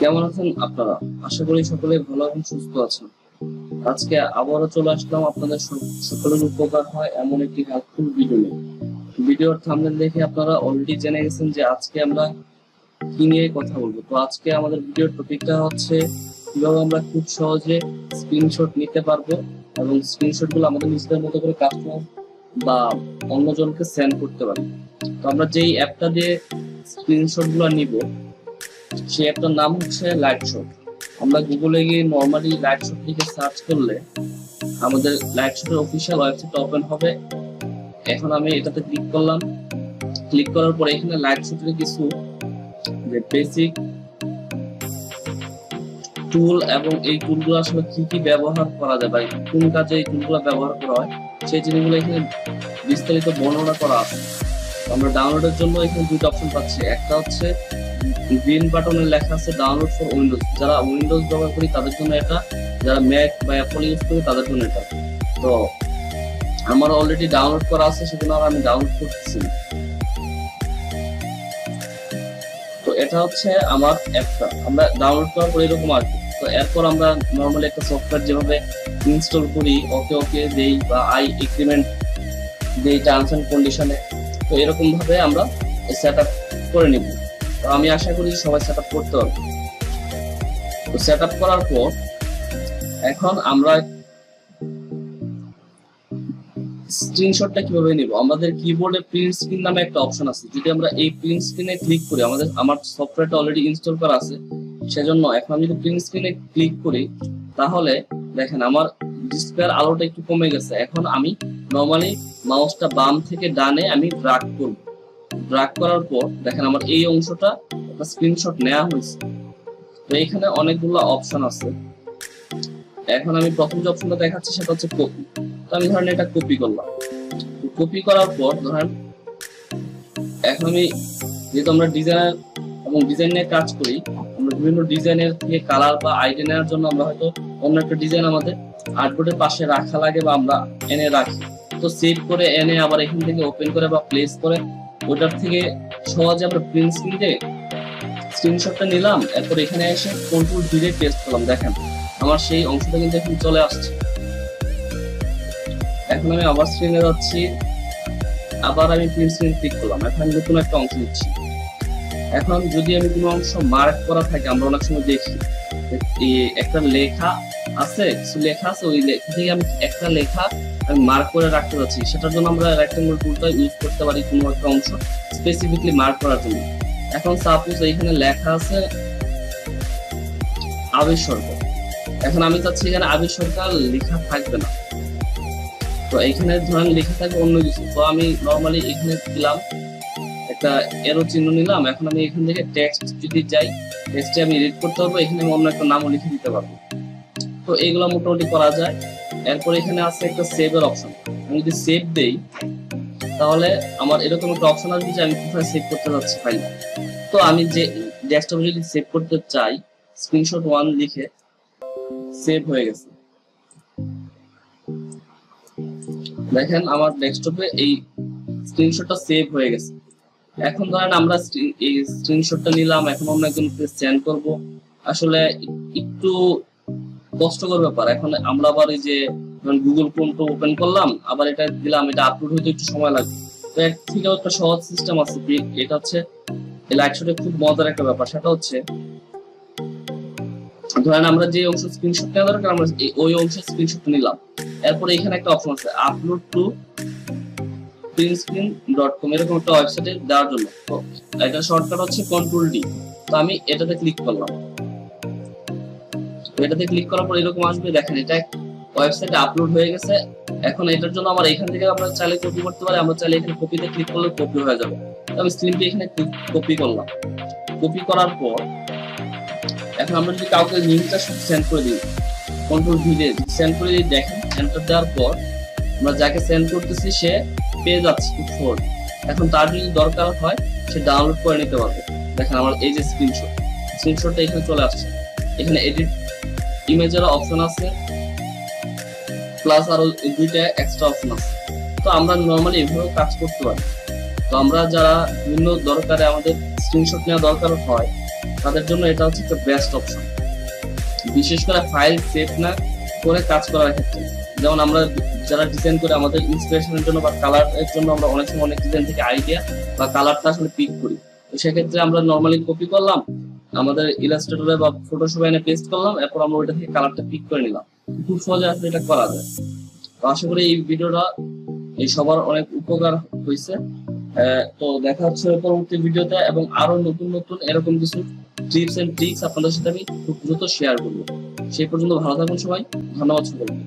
কেমন আছেন আপনারা? আশা করি সকলে ভালো এবং সুস্থ আছেন। আজকে আবারও চলে আসলাম আপনাদের সকলের উপকার হয় এমন একটি হেল্পফুল ভিডিও নিয়ে। ভিডিওর থাম্বনেল দেখে আপনারা অলরেডি জেনে গেছেন যে আজকে আমরা কি নিয়ে কথা বলব। তো আজকে আমাদের ভিডিওর টপিকটা হচ্ছে কীভাবে আমরা খুব সহজে স্ক্রিনশট নিতে পারব এবং স্ক্রিনশটগুলো আমাদের নিজেদের মতো করে কাস্টমার বা অন্যজনকে সেন্ড করতে পারি। তো আমরা যেই অ্যাপটা দিয়ে স্ক্রিনশটগুলো নিব সেই অ্যাপটার নাম হচ্ছে লাইট শট আমরা গুগলে গিয়ে নর্মালি লাইট শট লিখে সার্চ করলে আমাদের লাইট শটের অফিসিয়াল ওয়েবসাইট ওপেন হবে। এখন আমি এটাতে ক্লিক করলাম। ক্লিক করার পরে এখানে লাইট শটের কিছু যে বেসিক টুল এবং এই টুলগুলো আসলে কি কি ব্যবহার করা যায় বা কোন কাজে এই টুলগুলো ব্যবহার করা হয়, সেই জিনিসগুলো এখানে বিস্তারিত বর্ণনা করা আছে। আমরা ডাউনলোডের জন্য এখানে দুটো অপশন পাচ্ছি। একটা হচ্ছে গ্রিন বাটনে লেখা আছে ডাউনলোড ফর উইন্ডোজ যারা উইন্ডোজ ব্যবহার করি, তাদের জন্য এটা। যারা ম্যাক বা অ্যাপল ইউজ করি, তাদের জন্য এটা। তো, আমার অলরেডি ডাউনলোড করা আছে, সেজন্য আর আমি ডাউনলোড করতেছি তো এটা হচ্ছে আমার অ্যাপটা আমরা ডাউনলোড করার পর এরকম আসবে তো এরপর আমরা নর্মালি একটা সফটওয়্যার যেভাবে ইনস্টল করি, ওকে ওকে দেই বা আই এগ্রিমেন্ট দেই টার্মস এন্ড কন্ডিশনে তো এরকম ভাবে আমরা সেট আপ করে নিব। আমি আশা করি সবাই সেট আপ করতে পারবে। তো সেট আপ করার পর এখন আমরা স্ক্রিনশটটা কীভাবে নিব? আমাদের কিবোর্ডে প্রিন্ট স্ক্রিন নামে একটা অপশন আছে। যদি আমরা এই প্রিন্ট স্ক্রিনে ক্লিক করি, আমাদের, আমার সফটওয়্যারটা অলরেডি ইনস্টল করা আছে, সেজন্য এখন আমি যদি প্রিন্ট স্ক্রিনে ক্লিক করি, তাহলে দেখেন আমার ডিসপ্লের আলোটা একটু কমে গেছে। এখন আমি নর্মালি মাউসটা বাম থেকে ডানে আমি ড্রাগ করব। ড্রাগ করার পর দেখেন আমার এই অংশটা একটা স্ক্রিনশট নেওয়া হয়েছে। তো এখানে অনেকগুলো অপশন আছে। এখন আমি প্রথম যে অপশনটা দেখাচ্ছি সেটা হচ্ছে কপি তো আমি ধরেন এটা কপি করলাম। কপি করার পর ধরেন, এখন আমি যেহেতু আমরা ডিজাইনার এবং ডিজাইন নিয়ে কাজ করি, আমরা বিভিন্ন ডিজাইনের থেকে কালার বা আইডিয়া নেওয়ার জন্য আমরা হয়তো অন্য একটা ডিজাইন আমাদের আর্টবোর্ডের পাশে রাখা লাগে বা আমরা এনে রাখি। তো সেভ করে এনে আবার এখান থেকে ওপেন করে বা প্লেস করে ওটার থেকে সহজে আমরা প্রিন্ট স্ক্রিন স্ক্রিনশটটা নিলাম, এরপর এখানে এসে কন্ট্রোল ডিলে পেস্ট করলাম। দেখেন, আমার সেই অংশটা কিন্তু এখন চলে আসছে। এখন আমি আবার স্ক্রিনে যাচ্ছি, আবার আমি প্রিন্ট স্ক্রিন ক্লিক করলাম। এখন নতুন একটা অংশ নিচ্ছি। এখন যদি আমি কোনো অংশ মার্ক করা থাকে, আমরা অনেক সময় দেখি একটা লেখা আছে, কিছু লেখা আছে, ওই লেখা থেকে আমি একটা লেখা মার্ক করে রাখতে যাচ্ছি, সেটার জন্য আমরা রেক্টেঙ্গল টুলটা ইউজ করতে পারি কোনো একটা অংশ স্পেসিফিকলি মার্ক করার জন্য। এখন সাপোজ এইখানে লেখা আছে আবির সরকার। এখন আমি চাচ্ছি এখানে আবির সরকার লেখা থাকবে না। তো এখানে ধরেন লেখা থাকবে অন্য কিছু। তো আমি নর্মালি এখানে দিলাম, একটা এরো চিহ্ন নিলাম। এখন আমি এখান থেকে টেক্সট যদি যাই টেক্সটে আমি এডিট করতে পারব, এখানে আমি অন্য একটা নামও লিখে দিতে পারব। তো এগুলো মোটামুটি করা যায়। এরপর এখানে আছে একটা সেভের অপশন আমি যদি সেভ দেই, তাহলে আমার এরকম একটা অপশন আসবে যে আমি কোথায় সেভ করতে যাচ্ছি ফাইল তো আমি যে ডেস্কটপে যদি সেভ করতে চাই স্ক্রিনশট ওয়ান লিখে সেভ হয়ে গেছে। দেখেন আমার ডেস্কটপে এই স্ক্রিনশটটা সেভ হয়ে গেছে। এখন ধরেন আমরা এই স্ক্রিনশটটা নিলাম, এখন অন্য একজনকে সেন্ড করব। আসলে একটু কষ্টকর ব্যাপার। এখন আমরা আবার এই যে গুগল ক্রোমটা ওপেন করলাম, আবার এটা দিলাম, এটা আপলোড হতে একটু সময় লাগবে। তো এর থেকেও একটা সহজ সিস্টেম আছে এটা হচ্ছে লাইট শটে খুব মজার একটা ব্যাপার, সেটা হচ্ছে, ধরেন আমরা যে অংশ স্ক্রিনশট নেওয়া দরকার, আমরা ওই অংশের স্ক্রিনশট নিলাম। এরপর এখানে একটা অপশন আছে upload to printscreen dot com এরকম একটা ওয়েবসাইটে দেওয়ার জন্য। এটা শর্টকাট হচ্ছে কন্ট্রোল ডি তো আমি এটাতে ক্লিক করলাম। এটাতে ক্লিক করার পর এরকম আসবে। দেখেন, এটা ওয়েবসাইটে আপলোড হয়ে গেছে। এখন এটার জন্য আমার এখান থেকে আমরা চাইলে কপি করতে পারি আমরা চাইলে এখানে কপিতে ক্লিক করলে কপি হয়ে যাবে। আমি স্ক্রিনটি এখানে কপি করলাম। কপি করার পর এখন আমরা যদি কাউকে লিঙ্কটা সেন্ড করে দিই কন্ট্রোল ভি দিয়ে সেন্ড করে দিই, দেখেন এন্টার দেওয়ার পর আমরা যাকে সেন্ড করতেছি, সে পেয়ে যাচ্ছে খুব সহজ। এখন তার যদি দরকার হয়, সে ডাউনলোড করে নিতে পারবে। দেখেন আমার এই যে স্ক্রিনশট স্ক্রিনশটটা এখানে চলে আসছে। এখানে এডিট ইমেজের অপশন আছে প্লাস আরও দুইটা এক্সট্রা অপশন আছে। তো আমরা নর্মালি এভাবে কাজ করতে পারি। তো আমরা যারা বিভিন্ন দরকারে আমাদের স্ক্রিনশট নেওয়া দরকার হয়, তাদের জন্য এটা হচ্ছে একটা বেস্ট অপশন বিশেষ করে ফাইল সেভ না করে কাজ করার ক্ষেত্রে। যেমন আমরা যারা ডিজাইন করে আমাদের ইন্সপিরেশনের জন্য বা কালারের জন্য আমরা অনেক সময় অনেক ডিজাইন থেকে আইডিয়া বা কালারটা আসলে পিক করি। তো সেক্ষেত্রে আমরা নর্মালি কপি করলাম আমাদের ইলাস্ট্রেটরে বা ফটোশপে এনে পেস্ট করলাম, এরপর আমরা ওইটা থেকে কালারটা পিক করে নিলাম। খুব সহজে আসলে এটা করা যায়। তো আশা করি এই ভিডিওটা, এই সবার অনেক উপকার হয়েছে তো দেখা হচ্ছে পরবর্তী ভিডিওতে এবং আরও নতুন নতুন এরকম কিছু টিপস এন্ড ট্রিক্স আপনাদের সাথে আমি খুব দ্রুত শেয়ার করব। সেই পর্যন্ত ভালো থাকুন সবাই। ধন্যবাদ সকলকে।